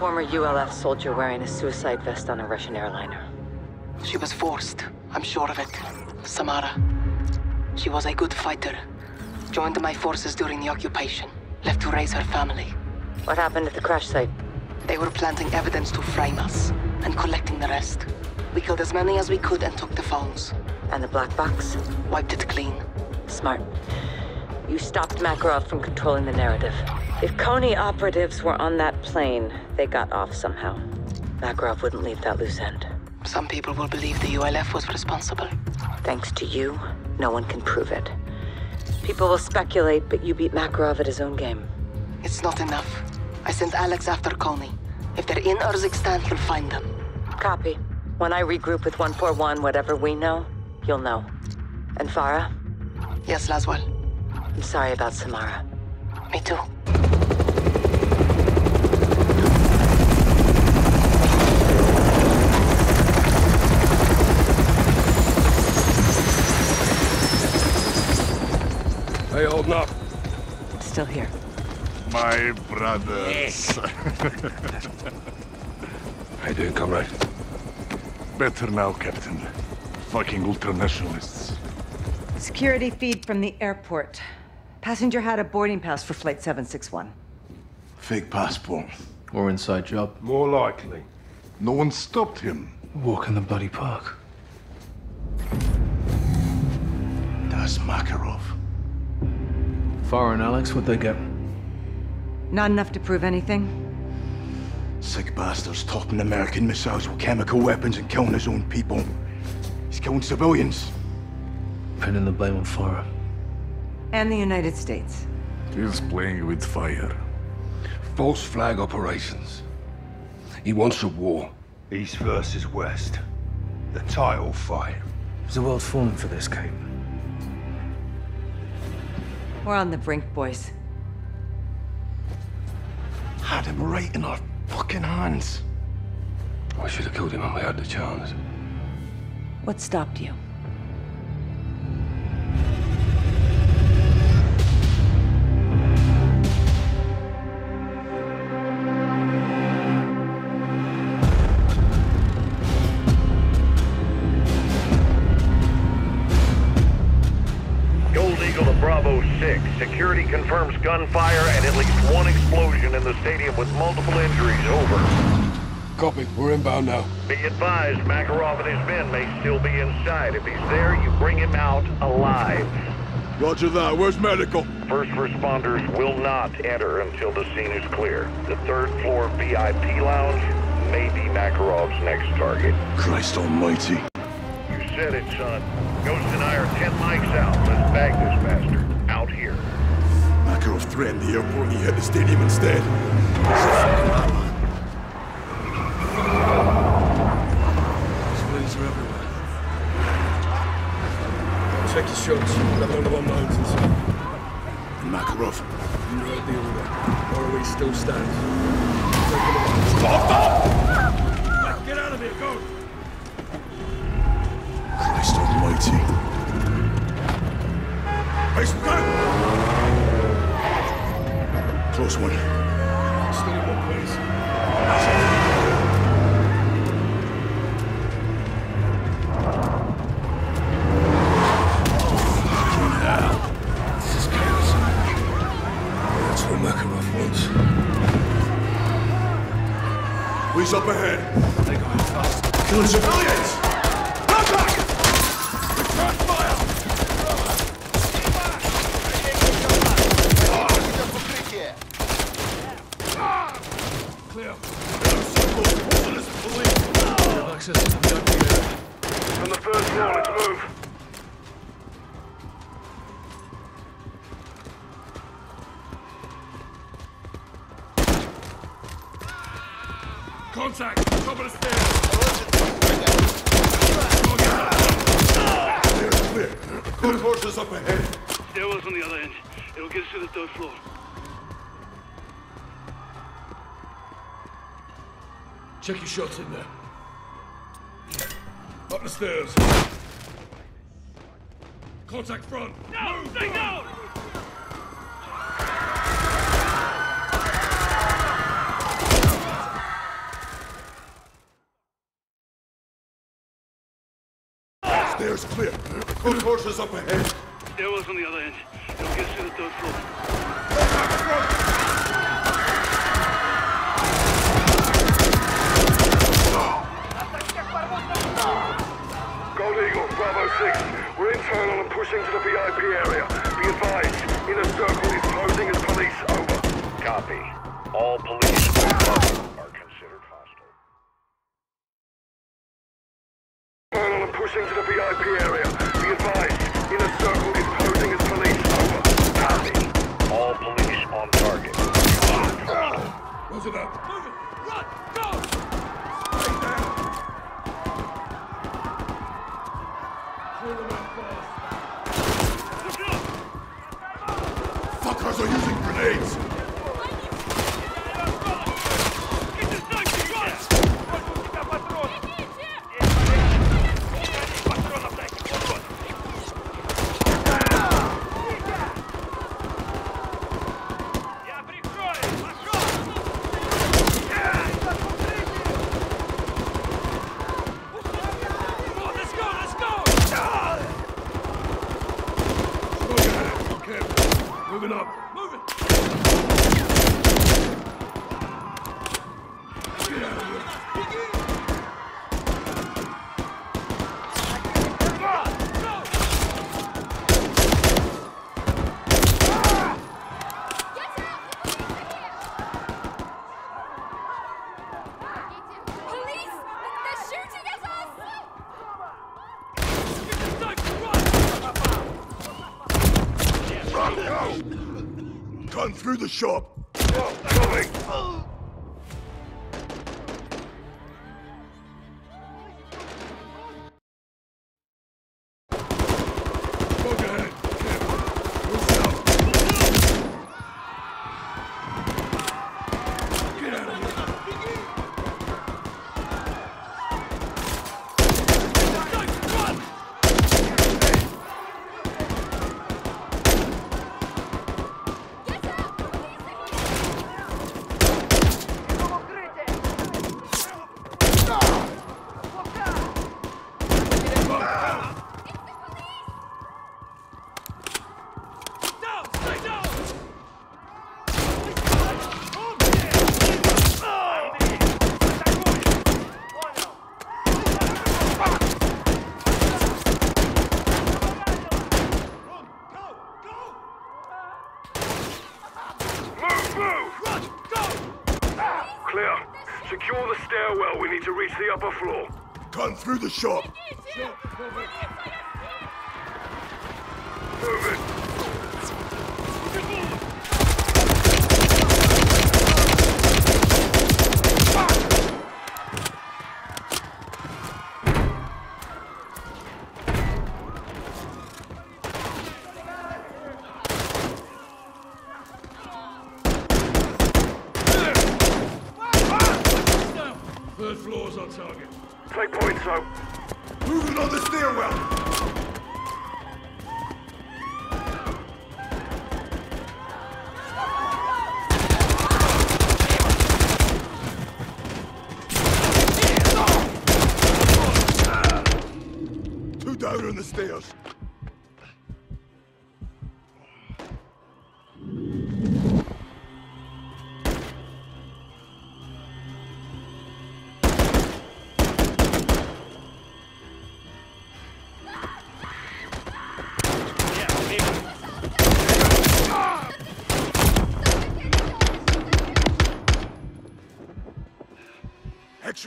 former ULF soldier wearing a suicide vest on a Russian airliner. She was forced. I'm sure of it. Samara. She was a good fighter. Joined my forces during the occupation. Left to raise her family. What happened at the crash site? They were planting evidence to frame us, and collecting the rest. We killed as many as we could and took the phones. And the black box? Wiped it clean. Smart. You stopped Makarov from controlling the narrative. If Konni operatives were on that plane, they got off somehow. Makarov wouldn't leave that loose end. Some people will believe the ULF was responsible. Thanks to you, no one can prove it. People will speculate, but you beat Makarov at his own game. It's not enough. I sent Alex after Konni. If they're in Urzikstan, he'll find them. Copy. When I regroup with 141, whatever we know, you'll know. And Farah? Yes, Laswell. I'm sorry about Samara. Me too. Hey, holding up. Still here. My brothers. How do you doing, comrade? Better now, Captain. Fucking ultranationalists. Security feed from the airport. Passenger had a boarding pass for Flight 761. Fake passport. Or inside job. More likely. No one stopped him. Walk in the bloody park. That's Makarov. Farah and Alex, what'd they get? Not enough to prove anything? Sick bastards topping American missiles with chemical weapons and killing his own people. He's killing civilians. Pinning the blame on Farah. And the United States. He's playing with fire. False flag operations. He wants a war. East versus West. The title fight. Is the world falling for this, Kate? We're on the brink, boys. Had him right in our fucking hands. I should have killed him when we had the chance. What stopped you? 6. Security confirms gunfire and at least one explosion in the stadium with multiple injuries. Over. Copy. We're inbound now. Be advised, Makarov and his men may still be inside. If he's there, you bring him out alive. Roger that. Where's medical? First responders will not enter until the scene is clear. The third floor VIP lounge may be Makarov's next target. Christ almighty. You said it, son. Ghost and I are 10 mics out. Let's bag this bastard. Here. The airport and he hit the stadium instead. Civilians are everywhere. Check your shots. Under one mountains. And Makarov. You know the that. ROE still stands. Close one. Still in one place. This is chaos. That's what Makarov wants. Police up ahead. They go in fast. Killing civilians! Come back! Return fire! Clear. Police! We have access to the VIP area. From the first floor, let's move. Contact! Top of the stairs! Clear, clear. Good horses up ahead. Stairwell's on the other end. It'll get us to the third floor. Check your shots in there. Up the stairs. Contact front. No, Move. stay down! Stairs clear. Two horses up ahead. Stairwells on the other end. Don't get through the third floor. Contact front! 6. We're internal and pushing to the VIP area. Be advised, inner circle is closing as police. Over. Copy. All police are considered hostile. Internal and pushing to the VIP area. Be advised, Gun through the shop. Coming. Go ahead. Careful. Listen up. Get out of here. Down! Stay down! Move, move! Run! Go! Clear. Secure the stairwell. We need to reach the upper floor. Gun through the shop. Move it.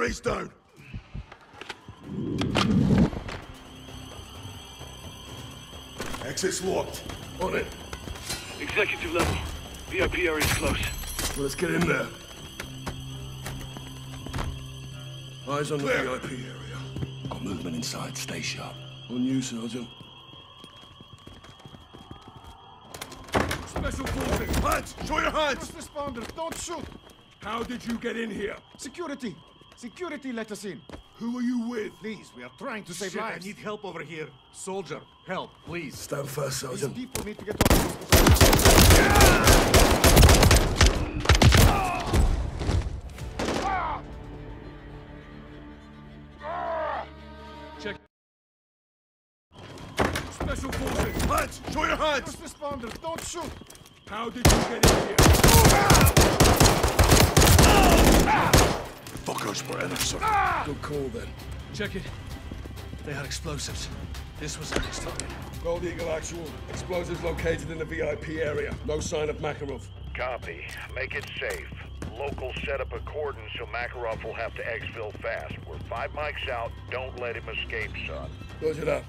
X-rays down. Exit's locked. On it. Executive level. VIP area is close. Well, let's get in there. Eyes on the VIP area. Got movement inside. Stay sharp. On you, Sergeant. Special forces! Hands! Show your hands! First responders, don't shoot! How did you get in here? Security! Security let us in. Who are you with? Please, we are trying to save Shit, I need help over here. Soldier, help, please. Stand first, These Sergeant. people need to get off. Special forces! Hands! Show your hands! First responders, don't shoot! How did you get in here? Oh, ah! Fuckers were in it, sir. Good call, then. Check it. They had explosives. This was a next target. Gold Eagle actual. Explosives located in the VIP area. No sign of Makarov. Copy. Make it safe. Locals set up a cordon so Makarov will have to exfil fast. We're five mics out. Don't let him escape, son. Roger that.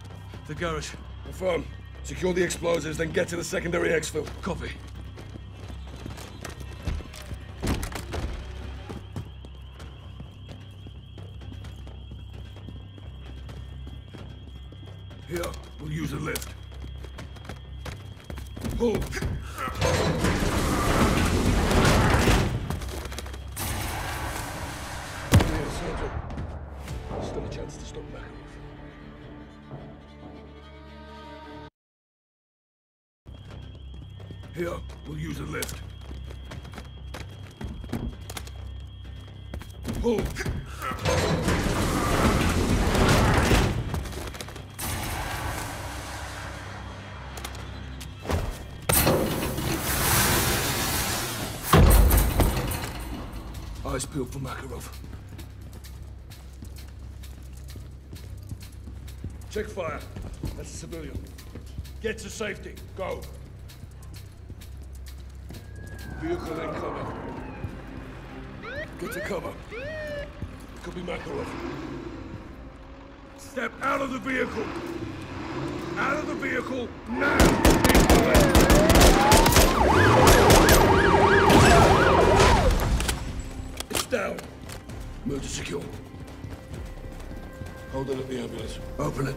The garage. Confirm. Secure the explosives, then get to the secondary exfil. Copy. Eyes peeled for Makarov. Check fire. That's a civilian. Get to safety. Go. Vehicle incoming. Get to cover. Could be Makarov. Step out of the vehicle. Out of the vehicle now. Hold it at the ambulance. Open it.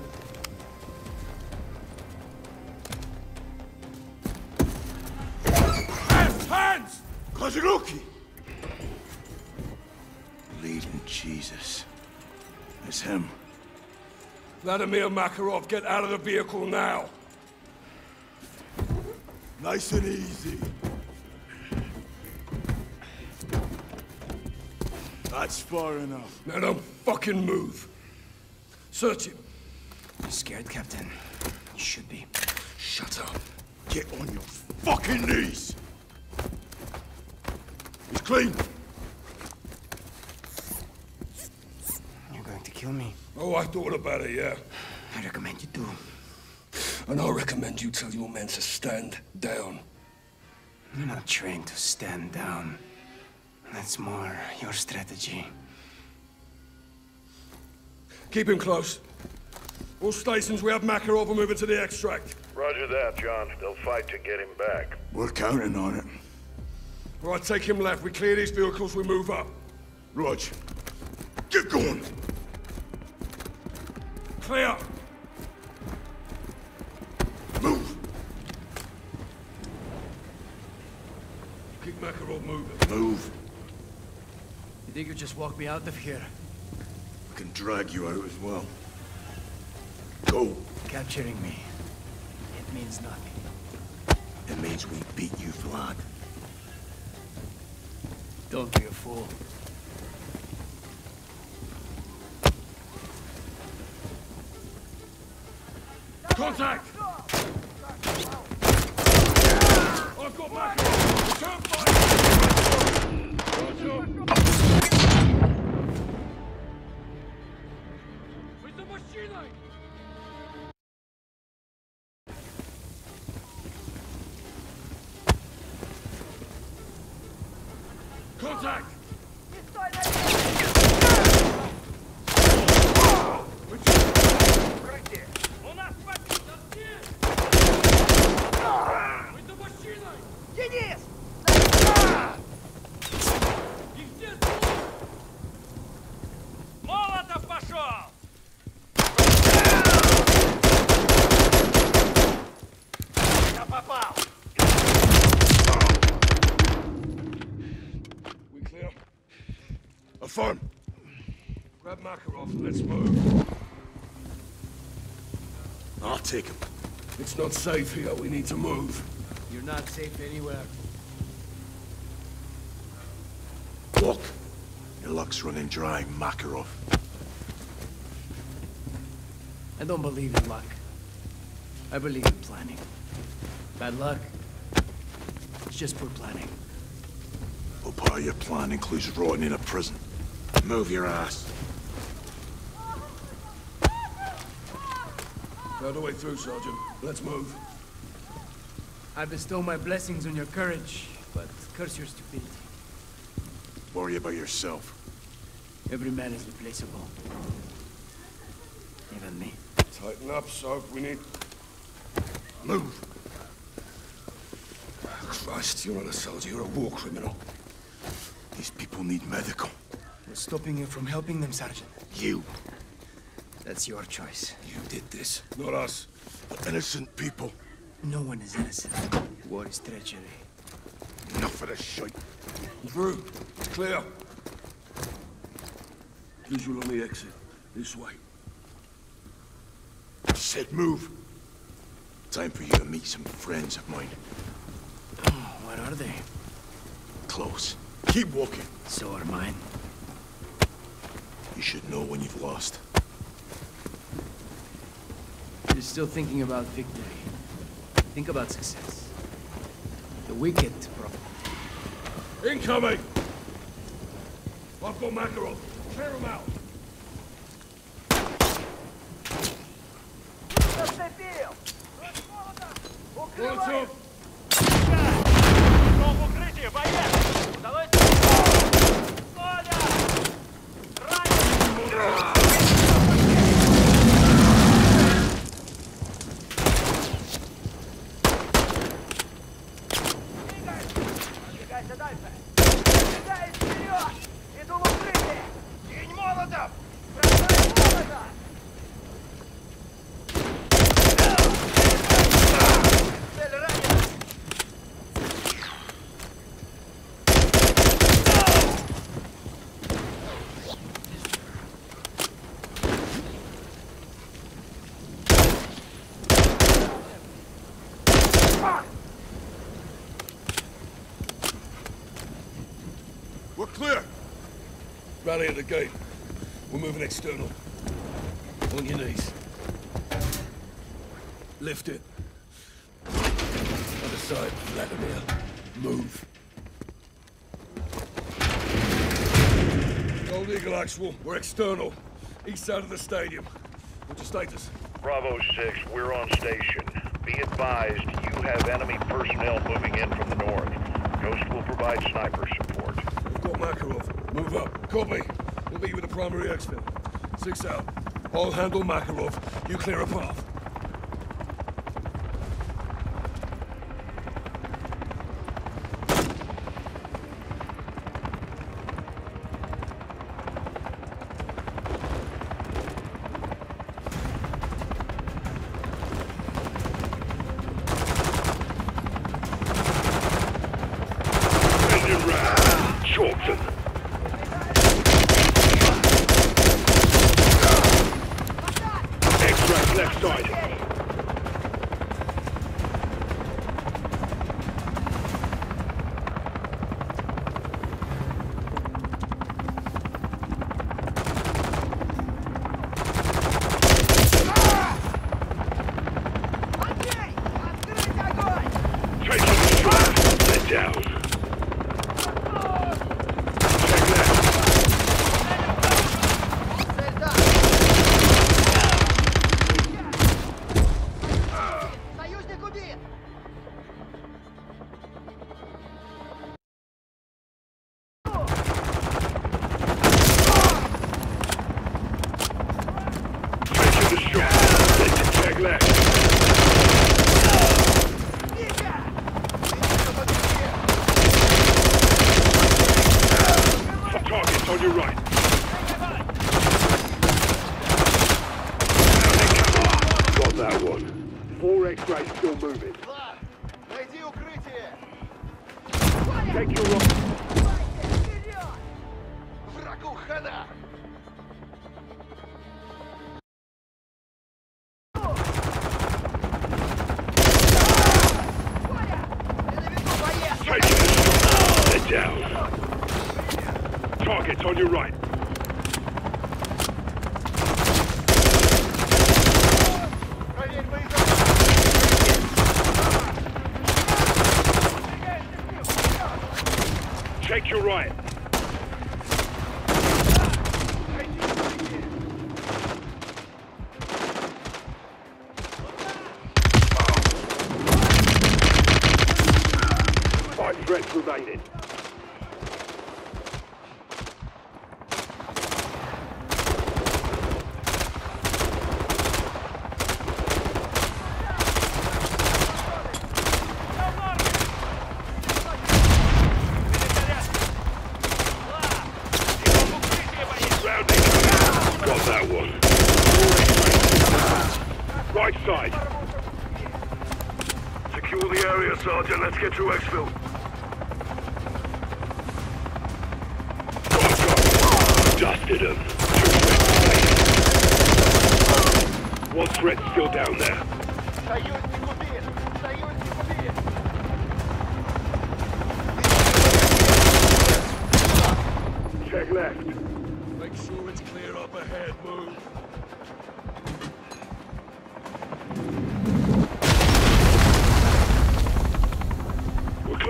Hands! Hands! Kazuruki! Bleeding Jesus. It's him. Vladimir Makarov, get out of the vehicle now. Nice and easy. That's far enough. Now don't fucking move. Search him. You scared, Captain? You should be. Shut up. Get on your fucking knees! He's clean. You're going to kill me. Oh, I thought about it, yeah. I recommend you do. And I recommend you tell your men to stand down. You're not trained to stand down. That's more your strategy. Keep him close. All stations, we have Makarov are moving to the extract. Roger that, John. They'll fight to get him back. We're counting on it. All right, take him left. We clear these vehicles, we move up. Rog, get going! Clear! Move! Keep Makarov moving. Move. You think you'll just walk me out of here? I can drag you out as well. Go. Capturing me. It means nothing. It means we beat you, Vlad. Don't be a fool. Contact! I've got Makarov! Return fire! Roger! Contact! We clear? Grab Makarov and let's move. I'll take him. It's not safe here. We need to move. You're not safe anywhere. Look. Your luck's running dry, Makarov. I don't believe in luck. I believe in planning. Bad luck. It's just poor planning. Well, part of your plan includes rotting in a prison. Move your ass. All the way through, Sergeant. Let's move. I bestow my blessings on your courage, but curse your stupidity. Worry about yourself. Every man is replaceable. Even me. Tighten up, Soap. We need... Move. Christ, you're not a soldier. You're a war criminal. These people need medical. Stopping you from helping them, Sergeant? You. That's your choice. You did this. Not us. The innocent people. No one is innocent. War is treachery. Enough of this shit. Through. Clear. Visual on the exit. This way. Said move. Time for you to meet some friends of mine. Oh, what are they? Close. Keep walking. So are mine. You should know when you've lost. You're still thinking about victory. Think about success. The wicked, bro. Incoming! I've got Makarov. Clear him out. Rally at the gate. We're moving external. On your knees. Lift it. Other side, Vladimir. Move. Gold Eagle Actual, we're external. East side of the stadium. What's your status? Bravo 6, we're on station. Be advised, you have enemy personnel moving in from the north. Ghost will provide sniper support. We've got Makarov. Move up. Copy. We'll meet you with the primary exfil. Six out. I'll handle Makarov. You clear a path. Engine round. Shorten. Extract left side. Take on the strap. Let down. Check left. Take on the strap. Let check left. Targets on your right. Got that one. Four X-rays still moving. Take your right. Take it. Down. Targets on your right. Check your right. Five threats remaining. Rounding. Got that one. Right side. Secure the area, Sergeant. Let's get to Exfil. Dusted him. One threat still down there. Check left. Make sure it's clear up ahead. Move.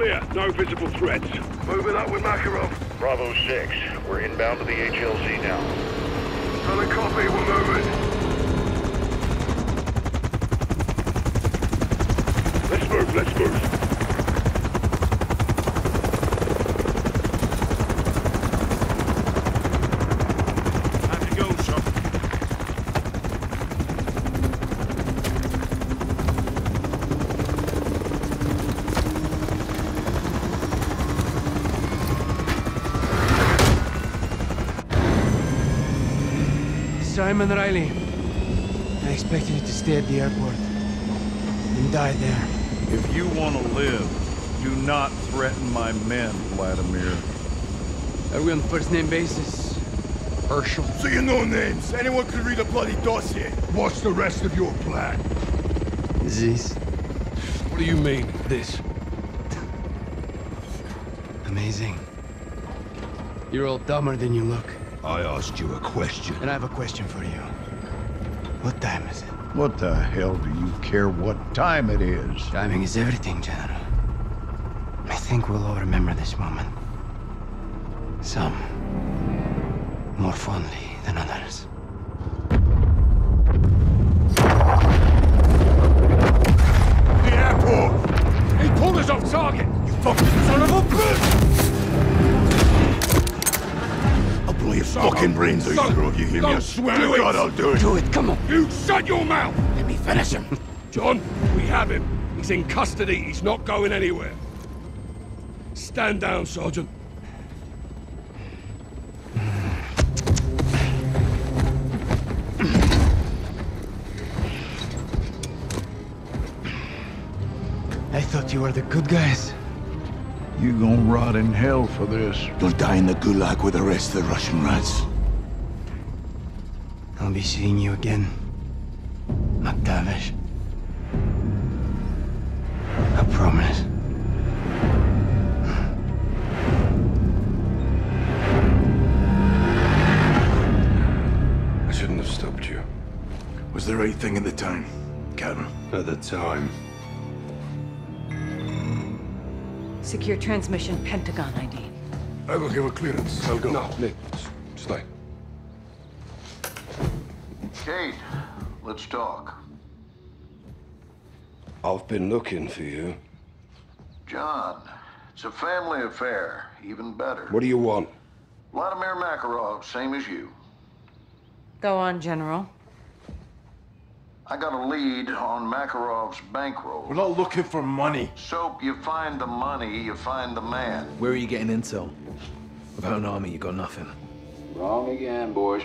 Clear. No visible threats. Moving up with Makarov. Bravo 6, we're inbound to the HLZ now. Solid copy. We're moving. Let's move. Let's move. Simon Riley. I expected you to stay at the airport. And die there. If you want to live, do not threaten my men, Vladimir. Are we on first name basis? Herschel. So you know names. Anyone could read a bloody dossier. What's the rest of your plan? This. What do you mean, this? Amazing. You're all dumber than you look. I asked you a question. And I have a question for you. What time is it? What the hell do you care what time it is? Timing is everything, General. I think we'll all remember this moment. Some more fondly than others. The airport! He pulled us off target! You fucking son of a bitch! I'll blow your Son fucking of- brains out, son- you if you hear me. I swear to. God I'll do it. Do it, come on. You shut your mouth! Let me finish him. John, we have him. He's in custody. He's not going anywhere. Stand down, Sergeant. I thought you were the good guys. You gonna rot in hell for this. You'll die in the gulag with the rest of the Russian rats. I'll be seeing you again. McTavish. I promise. I shouldn't have stopped you. Was the right thing at the time, Captain. At the time. Secure transmission, Pentagon ID. I will give a clearance. I'll go. No, Nick, s- stay. Kate, let's talk. I've been looking for you. John, it's a family affair. Even better. What do you want? Vladimir Makarov, same as you. Go on, General. I got a lead on Makarov's bankroll. We're not looking for money. Soap, you find the money, you find the man. Where are you getting intel? Without an army, you got nothing. Wrong again, boys.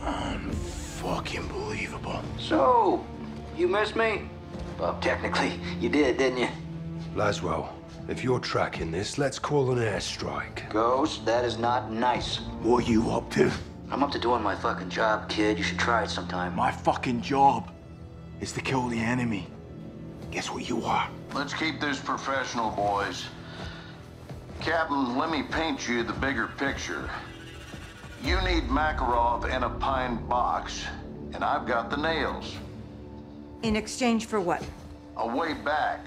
Fucking believable. So, you missed me? Well, technically, you did, didn't you? Laswell, if you're tracking this, let's call an airstrike. Ghost, that is not nice. What are you up to? I'm up to doing my fucking job, kid. You should try it sometime. My fucking job is to kill the enemy. Guess what you are? Let's keep this professional, boys. Captain, let me paint you the bigger picture. You need Makarov in a pine box, and I've got the nails. In exchange for what? A way back.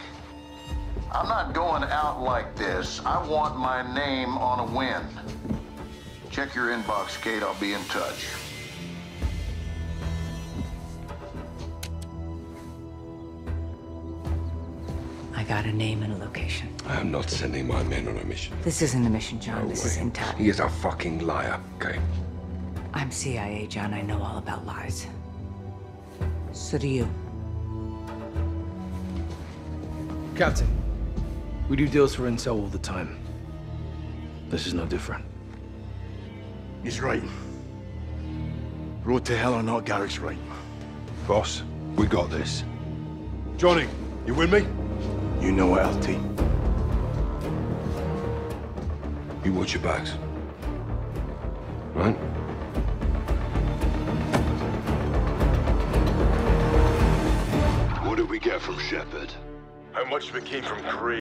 I'm not going out like this. I want my name on a win. Check your inbox, Kate. I'll be in touch. I got a name and a location. I am not sending my men on a mission. This isn't a mission, John. No this way. is intel. He is a fucking liar, okay? I'm CIA, John. I know all about lies. So do you. Captain, we do deals for intel all the time. This is no different. He's right. Road to hell or not, Garrick's right. Boss, we got this. Johnny, you with me? You know it, LT. You watch your backs. Right? What did we get from Shepherd? How much we came from Craig?